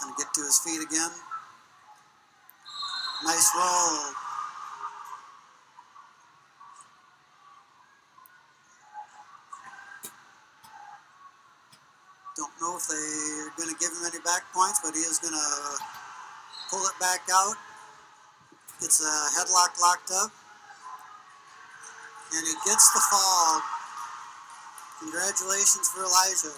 Gonna get to his feet again. Nice roll. Don't know if they're going to give him any back points, but he is going to pull it back out. Gets a headlock locked up. And he gets the fall. Congratulations for Elijah.